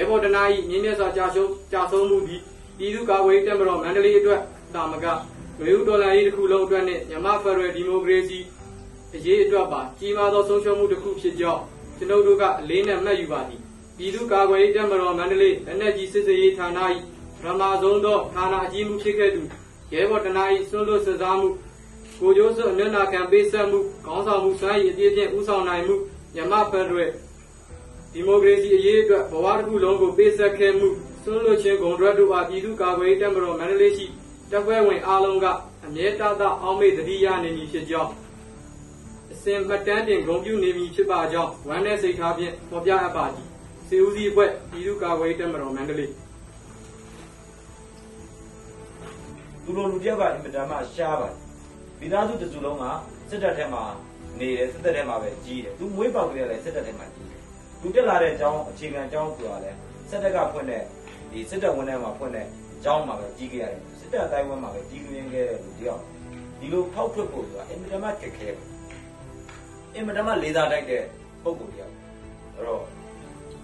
ရဲဘော်တနာ၏မြင်းမြတ်စွာကြာရှုံးကြာဆုံးမှုသည်ပြည်သူ့ကာကွယ်ရေးတပ်မတော်မန္တလေးအတွက်တာမကမျိုးဒေါ်လာရေးတစ်ခုလုံးအတွက်နဲ့မြန်မာဖက်ဒရယ်ဒီမိုကရေစီအရေးအတွက်ပါကြီးမားသောဆုံးရှုံးမှုတစ်ခုဖြစ်ကြောင်းကျွန်ုပ်တို့ကအလေးနဲ့မှတ်ယူပါသည်ပြည်သူ့ကာကွယ်ရေးတပ်မတော်မန္တလေးလက်နက်ကြီးစစ်စေးရေးဌာန၏ပထမဆုံးသောဌာနအကြီးမှုဖြစ်ခဲ့သူရဲဘော်တနာ၏စွန့်လွတ်စစားမှုကိုကျိုးစွအနစ်နာခံပေးဆက်မှုခေါင်းဆောင်မှုစွမ်းရည်အပြည့်ချင်းဦးဆောင်နိုင်မှုမြန်မာဖက်ဒရယ် ဒီမိုကရေစီအရေးအတွက်ဘဝတစ်ခုလုံးကိုပေးဆက်ခဲ့မှုစွန့်လွတ်ခြင်းဂုဏ်ရွက်တို့အားပြည်သူ့ကာကွယ်ရေးတပ်မတော်မန္တလေးရှိတပ်ဖွဲ့ဝင်အားလုံးကအမြဲတမ်းအောင်မေ့တတိယနေမည်ဖြစ်ကြောင်းအစဉ်မှတ်တမ်းတင်ဂုဏ်ပြုနေမည်ဖြစ်ပါကြောင်းဝမ်းနဲ့စိတ်ထားဖြင့်ဖော်ပြအပ်ပါသည်စေဦးစီးအဖွဲ့ပြည်သူ့ကာကွယ်ရေးတပ်မတော်မန္တလေးသူတို့လူတယောက်ကအင်မတန်မှရှားပါတယ်မိသားစုတစ်စုလုံးကစစ်တပ်ထဲမှာနေတယ်စစ်တပ်ထဲမှာပဲကြီးတယ်သူမွေးပေါက်ကလေးလည်းစစ်တပ်ထဲမှာကြီးတယ် သူတက်လာတဲ့အကြောင်းအခြေခံအကြောင်းဆိုတာလည်းစစ်တပ်ကဖွင့်တဲ့ဒီစစ်တပ်ဝန်ထမ်းမှာဖွင့်တဲ့အကြောင်းမှာပဲကြီးခဲ့ရတယ်စစ်တပ်အတိုင်းဝန်းမှာပဲကြီးရင်းခဲ့တဲ့လူတယောက်ဒီလိုဖောက်ထွက်ဖို့ဆိုတာအင်မတန်မှခက်ခဲတယ်အင်မတန်မှလေးစားတိုက်တဲ့ပုံကိုတယောက်အဲ့တော့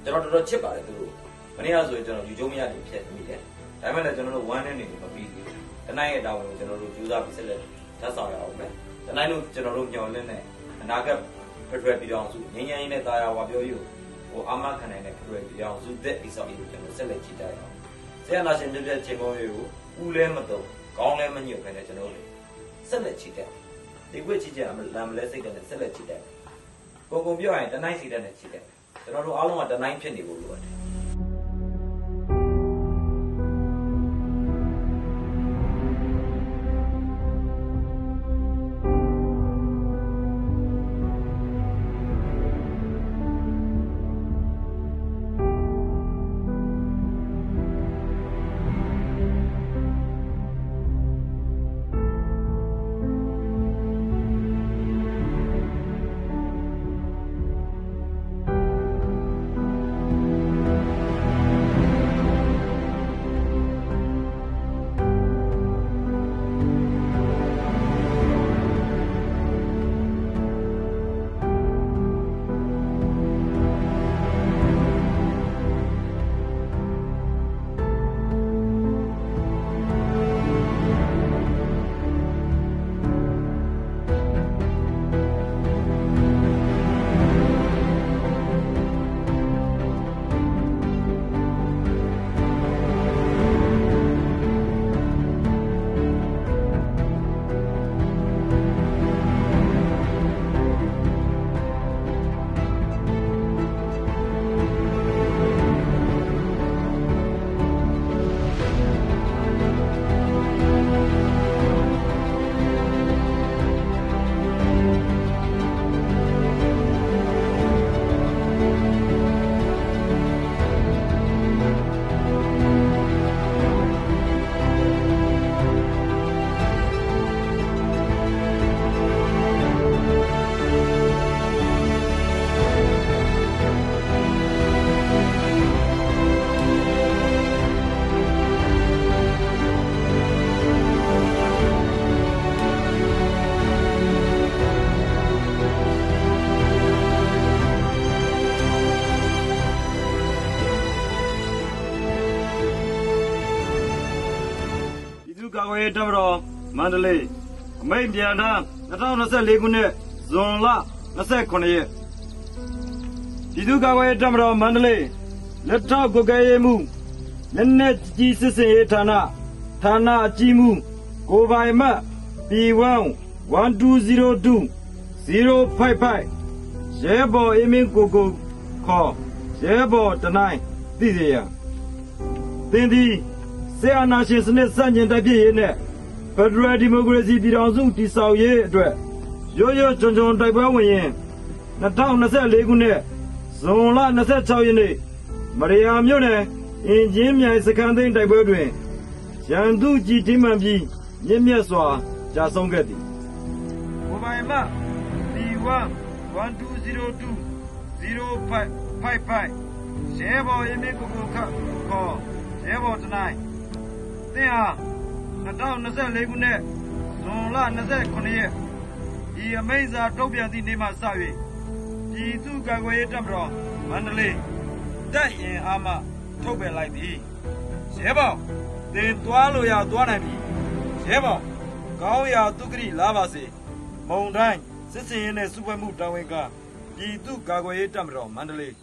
ကျွန်တော်တော်တော်ချစ်ပါတယ်သူတို့မနေ့ကဆိုရင်ကျွန်တော်ယူကျုံမရနေဖြစ်မိတယ်ဒါပေမဲ့လည်းကျွန်တော်တို့ဝမ်းနေနေမပြီးသေးဘူးတနိုင်ရဲ့တာဝန်ကိုကျွန်တော်တို့ကြိုးစားပြီးဆက်လက်ထပ်ဆောင်ရအောင်မယ်။တနိုင်တို့ကျွန်တော်တို့ညှော်လင့်တဲ့အနာဂတ်ဖက်ဒရယ်ပြည်တော်စုငြိမ်းချမ်းရေးနဲ့တာယာဝါပြောရေးကို အာမခံနိုင်တဲ့ဖက်ဒရယ်ပြည်တော်စုသက်ပြီးဆောင်ရေးကိုကျွန်တော်ဆက်လက်ကြည့်ကြရအောင်။ဆရာနာရှင်ပြပြချင်းပေါင်းရေးကိုဦးလဲမတုံကောင်းလဲမညွတ်ခဲနဲ့ကျွန်တော်တို့ဆက်လက်ကြည့်တဲ့ဒီကွက်ကြည့်ကြအမလမ်းမလဲစိတ်တဲ့ဆက်လက်ကြည့်တဲ့ပုံပုံပြောရရင်တနိုင်စီတဲ့နဲ့ကြည့်တဲ့ကျွန်တော်တို့အားလုံးကတနိုင်ဖြစ်နေဖို့လိုတယ် ကာကွယ်ရေးတပ်မတော်မန္တလေးအမိန့်ပြန်ထမ်း2024ခုနှစ်ဇွန်လ29ရက်ပြည်သူ့ကာကွယ်ရေးတပ်မတော်မန္တလေးလက်ထောက်ကွယ်ကဲရေးမှုလက်နက်ကြီးစစ်စင်ရေးဌာနဌာနအကြီးမှုကိုပိုင်မတ် P1 1202 055ရဲဘော်အင်းမင်းကိုကိုခေါ်ရဲဘော်တနိုင်သိစေရန်သင်သည် ဆရာနာရှင်စနစ်စန့်ကျင်တိုက်ပြည့်ရေးနဲ့ဖက်ဒရယ်ဒီမိုကရေစီပြည်ထောင်စုတည်ဆောက်ရေးအတွက်ရိုးရိုးချွန်ချွန်တိုက်ပွဲဝင်ရင်2024ခုနှစ်ဇွန်လ26ရက်နေ့မရိယာမြို့နယ်အင်ဂျင်မြိုင်စခန်းသိမ်းတိုက်ပွဲတွင်ရန်သူကြီးထိမှန်ပြီးမြင့်မြတ်စွာကြာဆုံးခဲ့သည်။ဘိုင်မ P1 1202 0555ရဲဘော်ရင်းမြစ်ကိုကိုခတ်ခေါ်ရဲဘော်တနိုင် သင်ဟာ2024ခုနှစ်ဇွန်လ29ရက်ဒီအမိန့်စာထုတ်ပြန်သည့်နေ့မှစ၍ပြည်သူ့ကာကွယ်ရေးတပ်မတော်မန္တလေးတပ်ရင်အားမှထုတ်ပင်လိုက်သည်ရဲဘောင်သင်သွားလို့ရသွားနိုင်ပြီရဲဘောင်ကောင်းရာသူဂရိလာပါစေမုံတိုင်းစစ်စင်ရင်နဲ့စုပွဲမှုတာဝန်ကပြည်သူ့ကာကွယ်ရေးတပ်မတော်မန္တလေး